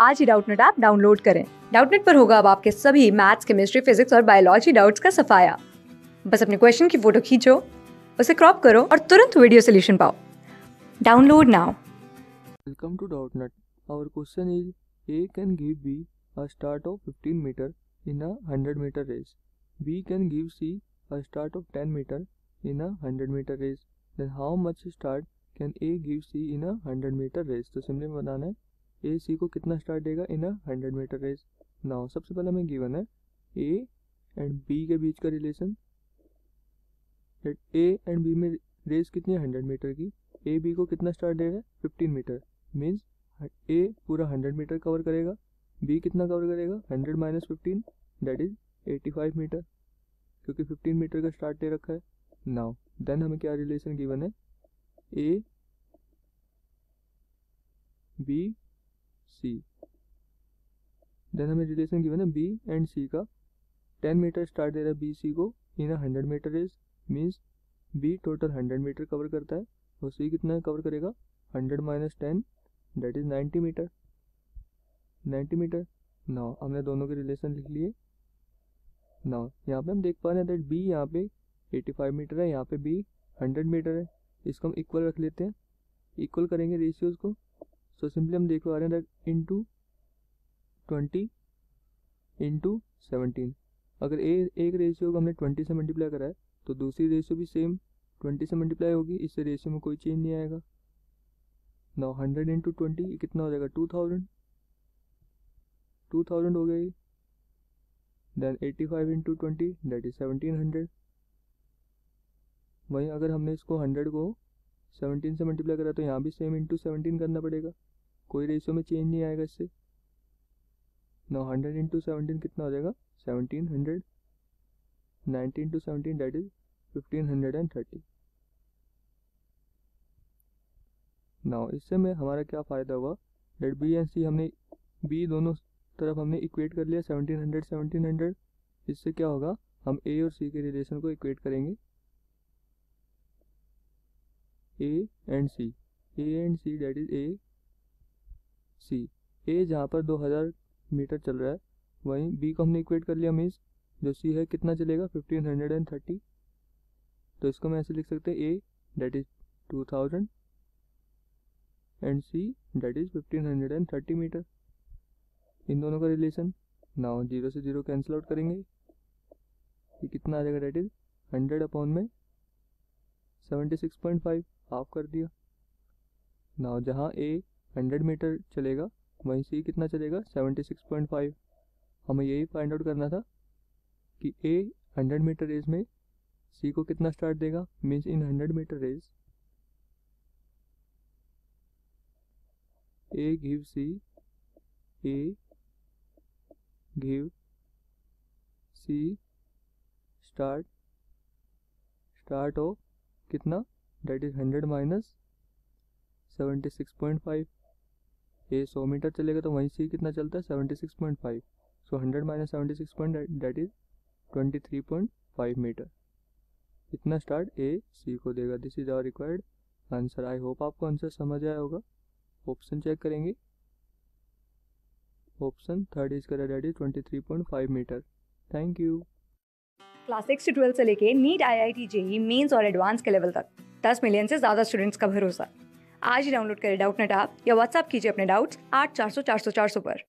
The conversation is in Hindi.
आज ही डाउटनेट ऐप डाउनलोड करें। डाउटनेट पर होगा अब आपके सभी मैथ्स, केमिस्ट्री, फिजिक्स और बायोलॉजी डाउट्स का सफाया। बस अपने क्वेश्चन की फ़ोटो खींचो, उसे क्रॉप करो और तुरंत वीडियो सोल्यूशन पाओ। Download now. Welcome to Doubtnut. Our question is A can give B a start of 15 metre in a 100 metre race B can give C a start of 10 metre in a 100 metre race then how much start can A give C in a 100 metre race तो सिंपली बताना है। A सी को कितना स्टार्ट देगा in a 100 metre race now सबसे पहले हमें गिवन है ए एंड बी के बीच का रिलेशन ए एंड बी में रेस कितनी है? 100 मीटर की. ए बी को कितना स्टार्ट दे रहा है 15 मीटर मीन्स ए पूरा 100 मीटर कवर करेगा. बी कितना कवर करेगा? 100 minus fifteen that is 85 metre क्योंकि 15 मीटर का स्टार्ट दे रखा है. नाउ देन हमें क्या रिलेशन गिवन है? ए बी सी देन हमें रिलेशन गिवन है बी एंड सी का। टेन मीटर स्टार्ट दे रहा है बी सी को। In hundred metre race means B total 100 metre cover करता है। और सी कितना कवर करेगा? 100 minus ten that is 90 metre 90 metre now हमने दोनों के रिलेशन लिख लिए। नाउ यहाँ पे हम देख पा रहे हैं दैट बी यहाँ पे 85 मीटर है, यहाँ पे बी 100 मीटर है। इसको हम इक्वल रख लेते हैं। इक्वल करेंगे रेशियोज को। सो सिंपली हम देख पा रहे हैं इंटू ट्वेंटी इंटू सेवनटीन अगर ए एक रेशियो को हमने ट्वेंटी से मल्टीप्लाई करा है तो दूसरी रेशियो भी सेम ट्वेंटी से मल्टीप्लाई होगी, इससे रेशियो में कोई चेंज नहीं आएगा. नौ हंड्रेड इंटू ट्वेंटी कितना हो जाएगा? टू थाउज़ेंड टू थाउज़ेंड हो गई then eighty five into twenty that is seventeen hundred वहीं अगर हमने इसको हंड्रेड को सेवनटीन से मल्टीप्लाई करा तो यहाँ भी सेम इंटू सेवनटीन करना पड़ेगा. कोई रेशियो में चेंज नहीं आएगा इससे। नौ हंड्रेड इंटू सेवनटीन कितना हो जाएगा? Seventeen hundred nineteen into seventeen that is fifteen hundred and thirty now इससे में हमारा क्या फ़ायदा होगा डेट बी एंड सी हमने बी दोनों तरफ़ हमने इक्वेट कर लिया सेवनटीन हंड्रेड सेवनटीन हंड्रेड इससे क्या होगा? हम ए और सी के रिलेशन को इक्वेट करेंगे। A and C A and C that is A C A जहाँ पर 2000 मीटर चल रहा है, वहीं बी को हमने इक्वेट कर लिया मीन्स जो सी है, कितना चलेगा? फिफ्टीन हंड्रेड एंड थर्टी तो इसको मैं ऐसे लिख सकते हैं A that is two thousand and C that is fifteen hundred and thirty metre इन दोनों का रिलेशन नाउ ज़ीरो से ज़ीरो कैंसिल आउट करेंगे। ये कितना आ जाएगा? डेट इज़ हंड्रेड अपॉन में seventy six point five half कर दिया। नाउ जहाँ ए हंड्रेड मीटर चलेगा, वहीं सी कितना चलेगा? Seventy six point five. हमें यही फाइंड आउट करना था कि ए हंड्रेड मीटर रेस में सी को कितना स्टार्ट देगा? Means in hundred metre race A give C A give C start start off कितना? That is hundred minus seventy six point five. A सौ मीटर चलेगा तो वहीं सी कितना चलता है? Seventy six point five. So hundred minus seventy six point that is twenty three point five metre. इतना स्टार्ट ए सी को देगा। This is our required answer I hope आपको आंसर समझ आया होगा। ऑप्शन चेक करेंगे। Option third is correct that is twenty three point five metre. Thank you class six से ट्वेल्थ से लेके NEET I I T JEE Mains और एडवांस के लेवल तक। दस मिलियन से ज़्यादा स्टूडेंट्स का भरोसा। आज ही डाउनलोड करें डाउट नेट ऐप या व्हाट्सअप कीजिए अपने डाउट्स आठ चार सौ चार सौ चार सौ पर।